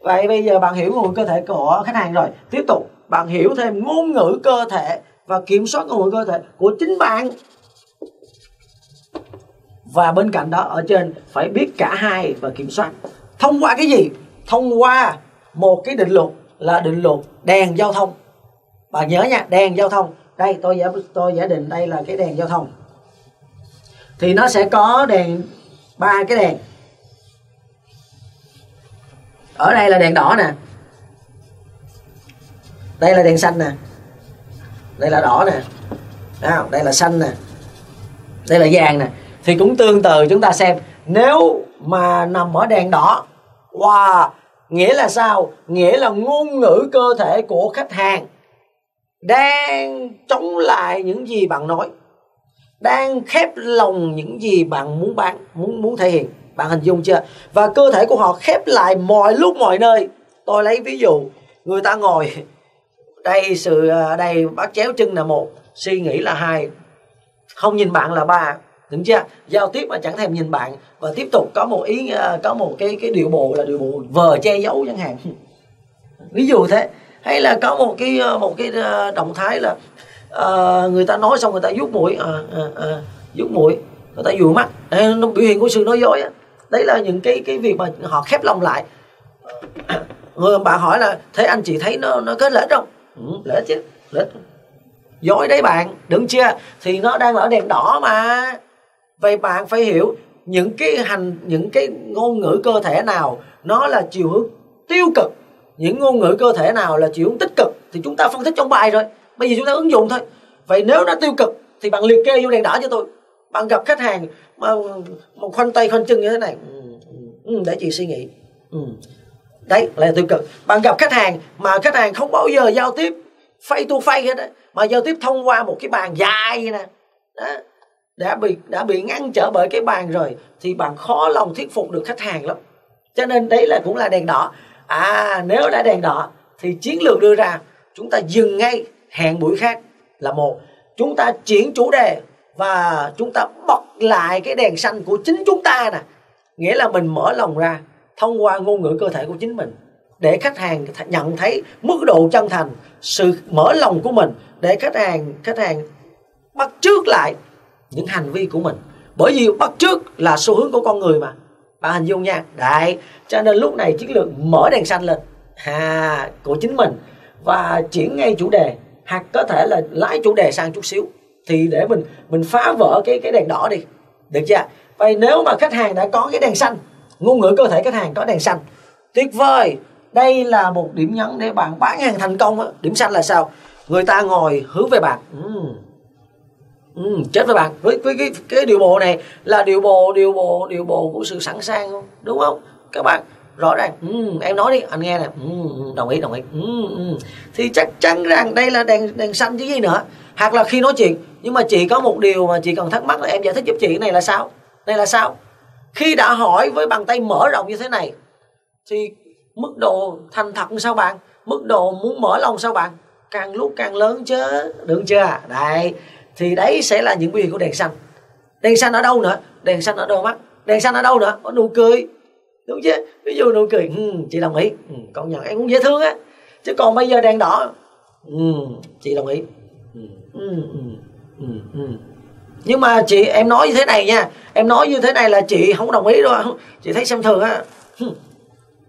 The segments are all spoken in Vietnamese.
vậy bây giờ bạn hiểu ngôn ngữ cơ thể của khách hàng rồi. Tiếp tục, bạn hiểu thêm ngôn ngữ cơ thể và kiểm soát ngôn ngữ cơ thể của chính bạn. Và bên cạnh đó, ở trên phải biết cả hai và kiểm soát. Thông qua cái gì? Thông qua một cái định luật là định luật đèn giao thông. Bạn nhớ nha, đèn giao thông. Đây, tôi giả tôi giả định đây là cái đèn giao thông. Thì nó sẽ có đèn, ba cái đèn ở đây là đèn đỏ nè. Đây là đèn xanh nè. Đây là đỏ nè. À, đây là xanh nè. Đây là vàng nè. Thì cũng tương tự chúng ta xem. Nếu mà nằm ở đèn đỏ wow nghĩa là sao? Nghĩa là ngôn ngữ cơ thể của khách hàng đang chống lại những gì bạn nói đang khép lòng những gì bạn muốn bán muốn muốn thể hiện bạn hình dung chưa? Và cơ thể của họ khép lại mọi lúc mọi nơi. Tôi lấy ví dụ người ta ngồi. Đây sự à, đây bắt chéo chân là một suy nghĩ là hai. Không nhìn bạn là ba. Đúng chưa? Giao tiếp mà chẳng thèm nhìn bạn. Và tiếp tục có một ý à, có một cái cái điệu bộ là điệu bộ vờ che giấu chẳng hạn. Ví dụ thế. Hay là có một cái à, một cái động thái là uh, người ta nói xong người ta vuốt mũi uh, uh, uh, vuốt mũi người ta dụi mắt. Đây, nó biểu hiện của sự nói dối á đấy là những cái cái việc mà họ khép lòng lại. Ờ, người bạn hỏi là thế anh chị thấy nó nó có lợi không? Ừ, lợi chứ lợi dối đấy bạn đừng chưa thì nó đang ở đèn đỏ mà. Vậy bạn phải hiểu những cái hành những cái ngôn ngữ cơ thể nào nó là chiều hướng tiêu cực những ngôn ngữ cơ thể nào là chiều hướng tích cực thì chúng ta phân tích trong bài rồi. Bây giờ chúng ta ứng dụng thôi. Vậy nếu nó tiêu cực thì bạn liệt kê vô đèn đỏ cho tôi bạn gặp khách hàng mà một khoanh tay khoanh chân như thế này. Ừ, ừ để chị suy nghĩ. Ừ. Đấy là tiêu cực. Bạn gặp khách hàng mà khách hàng không bao giờ giao tiếp face to face hết đấy mà giao tiếp thông qua một cái bàn dài nè. Đó. Đã bị đã bị ngăn trở bởi cái bàn rồi thì bạn khó lòng thuyết phục được khách hàng lắm. Cho nên đấy là cũng là đèn đỏ. À nếu đã đèn đỏ thì chiến lược đưa ra chúng ta dừng ngay hẹn buổi khác là một. Chúng ta chuyển chủ đề và chúng ta bật lại cái đèn xanh của chính chúng ta nè. Nghĩa là mình mở lòng ra thông qua ngôn ngữ cơ thể của chính mình để khách hàng nhận thấy mức độ chân thành sự mở lòng của mình để khách hàng khách hàng bắt trước lại những hành vi của mình. Bởi vì bắt trước là xu hướng của con người mà. Bạn hình dung nha. Đại cho nên lúc này chiến lược mở đèn xanh lên à, của chính mình và chuyển ngay chủ đề hoặc có thể là lái chủ đề sang chút xíu thì để mình mình phá vỡ cái cái đèn đỏ đi. Được chưa vậy nếu mà khách hàng đã có cái đèn xanh ngôn ngữ cơ thể khách hàng có đèn xanh tuyệt vời. Đây là một điểm nhấn để bạn bán hàng thành công điểm xanh là sao? Người ta ngồi hướng về bạn. Ừ. Ừ, chết với bạn. Với, với cái cái điều bộ này là điều bộ điều bộ điều bộ của sự sẵn sàng không? Đúng không? Các bạn rõ ràng. Ừ, em nói đi anh nghe nè. Ừ, đồng ý đồng ý. Ừ, ừ. thì chắc chắn rằng đây là đèn đèn xanh chứ gì nữa hoặc là khi nói chuyện nhưng mà chị có một điều mà chị cần thắc mắc là em giải thích giúp chị cái này là sao? Này là sao? Khi đã hỏi với bàn tay mở rộng như thế này thì mức độ thành thật sao bạn? Mức độ muốn mở lòng sao bạn? Càng lúc càng lớn chứ được chưa? Đây thì đấy sẽ là những biểu hiện của đèn xanh. Đèn xanh ở đâu nữa? Đèn xanh ở đôi mắt. Đèn xanh ở đâu nữa? Có nụ cười. Đúng chứ? Ví dụ nụ cười ừ, chị đồng ý. Ừ, công nhận em cũng dễ thương á. Chứ còn bây giờ đèn đỏ ừ, chị đồng ý. Ừ ừ, ừ, ừ, ừ, nhưng mà chị em nói như thế này nha. Em nói như thế này là chị không đồng ý đâu chị thấy xem thường á.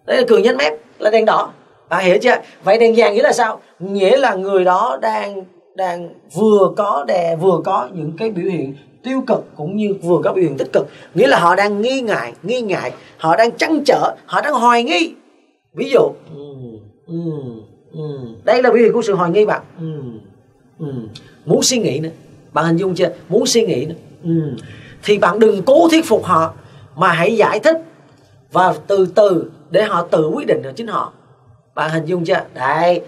Đấy là cười nhánh mép là đèn đỏ. Bạn hiểu chưa? Vậy đèn vàng nghĩa là sao? Nghĩa là người đó đang đang vừa có đè vừa có những cái biểu hiện tiêu cực cũng như vừa có biểu hiện tích cực. Nghĩa là họ đang nghi ngại nghi ngại. Họ đang trăn trở họ đang hoài nghi. Ví dụ ừ, ừ, ừ. đây là biểu hiện của sự hoài nghi bạn. Ừ, ừ. muốn suy nghĩ nữa. Bạn hình dung chưa? Muốn suy nghĩ nữa. Ừ. thì bạn đừng cố thuyết phục họ, mà hãy giải thích và từ từ để họ tự quyết định được chính họ. Bạn hình dung chưa? Đấy.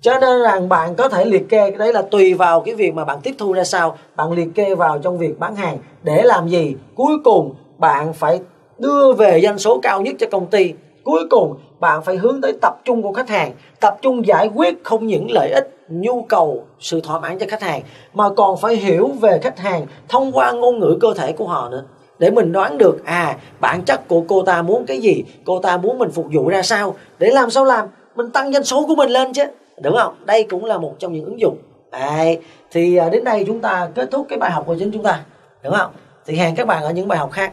Cho nên rằng bạn có thể liệt kê, cái đấy là tùy vào cái việc mà bạn tiếp thu ra sao. Bạn liệt kê vào trong việc bán hàng. Để làm gì? Cuối cùng, bạn phải đưa về doanh số cao nhất cho công ty. Cuối cùng, bạn phải hướng tới tập trung của khách hàng. Tập trung giải quyết không những lợi ích nhu cầu sự thỏa mãn cho khách hàng mà còn phải hiểu về khách hàng thông qua ngôn ngữ cơ thể của họ nữa. Để mình đoán được à bản chất của cô ta muốn cái gì cô ta muốn mình phục vụ ra sao để làm sao làm mình tăng doanh số của mình lên chứ. Đúng không? Đây cũng là một trong những ứng dụng. Đấy, thì à, đến đây chúng ta kết thúc cái bài học của chính chúng ta. Đúng không? Thì hẹn các bạn ở những bài học khác.